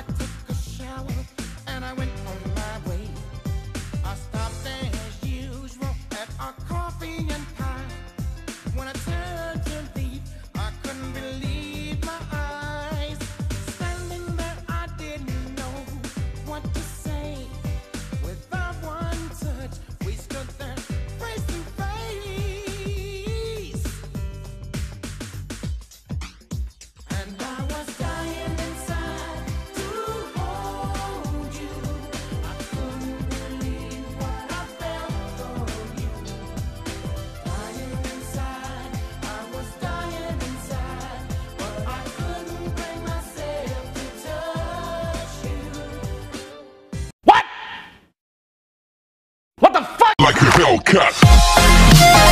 hot like a Hellcat.